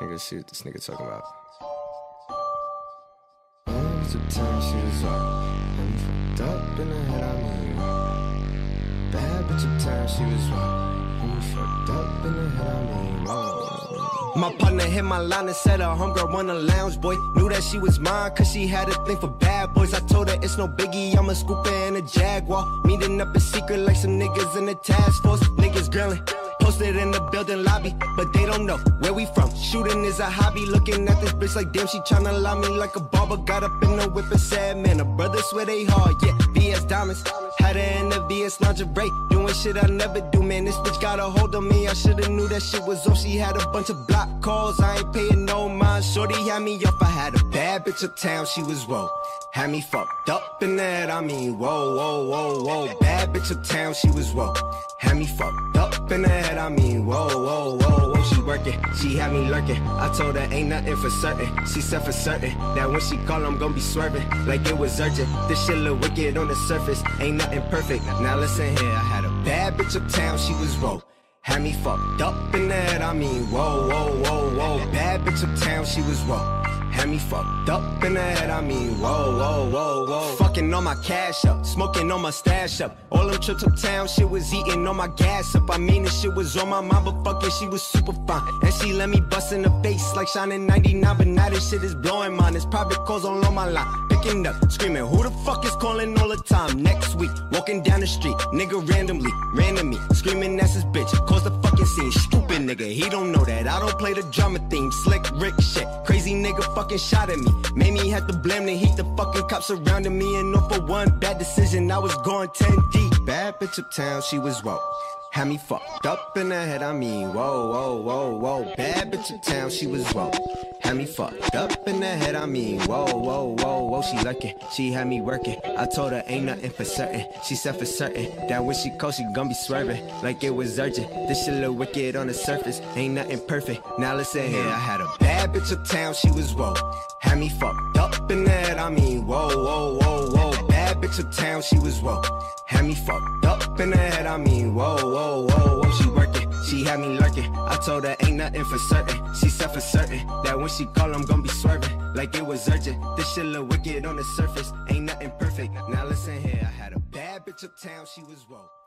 Nigga, see what this nigga talking about. Bitch of time, she was. And fucked up in the head, I mean. Bad bitch of time, she was. And fucked up in the head, mean. Whoa. Oh. My partner hit my line and said her homegirl want a lounge boy. Knew that she was mine cause she had a thing for bad boys. I told her it's no biggie, I'm a scooper in a Jaguar. Meeting up in secret like some niggas in the task force. Niggas grilling. Posted in the building lobby, but they don't know where we from. Shooting is a hobby. Looking at this bitch like damn, she tryna lie me like a barber. Got up in the whip and said, man, a brother swear they hard. Yeah, VS diamonds. Had her in the VS lingerie, doing shit I never do, man. This bitch got a hold of me. I shoulda knew that shit was off. She had a bunch of block calls. I ain't paying no mind. Shorty had me up. I had a bad bitch of town. She was whoa. Had me fucked up in that. I mean, whoa, whoa, whoa, whoa. Bad bitch of town. She was whoa. Had me fucked up in the head. I mean, whoa, whoa, whoa, whoa. She working. She had me lurking. I told her ain't nothing for certain. She said for certain that when she call, I'm gonna be swerving like it was urgent. This shit look wicked on the surface. Ain't nothing perfect. Now listen here. I had a bad bitch uptown. She was whoa. Had me fucked up in the head. I mean, whoa, whoa, whoa, whoa. Bad bitch uptown. She was whoa. Had me fucked up in the head, I mean, whoa, whoa, whoa, whoa. Fucking all my cash up, smoking on my stash up. All them trips uptown, shit was eating on my gas up. I mean, this shit was on my mind, but fucking she was super fine. And she let me bust in the face like shining 99, but now this shit is blowing mine. It's private calls all on my line. Picking up, screaming, who the fuck is calling all the time? Next week, walking down the street, nigga randomly, ran to me, screaming that's his bitch. Cause the scene, stupid nigga, he don't know that. I don't play the drama theme, slick Rick shit. Crazy nigga fucking shot at me. Made me have to blame the heat, the fucking cops surrounding me. And no for one bad decision, I was going 10 deep. Bad bitch uptown, she was whoa. Had me fucked up in the head, I mean, whoa, whoa, whoa, whoa. Bad bitch of town, she was whoa. Had me fucked up in the head, I mean, whoa, whoa, whoa, whoa. She lurking, she had me working. I told her ain't nothing for certain. She said for certain that when she called, she gon' be swerving like it was urgent. This shit look wicked on the surface, ain't nothing perfect. Now listen here, I had a bad bitch of town, she was whoa. Had me fucked up in the head, I mean, whoa, whoa, bitch uptown, she was whoa. Had me fucked up in the head, I mean, whoa, whoa, whoa, whoa. She working, she had me lurking. I told her ain't nothing for certain. She said for certain that when she call, I'm gonna be swerving like it was urgent. This shit look wicked on the surface, ain't nothing perfect. Now listen here, I had a bad bitch uptown, she was whoa.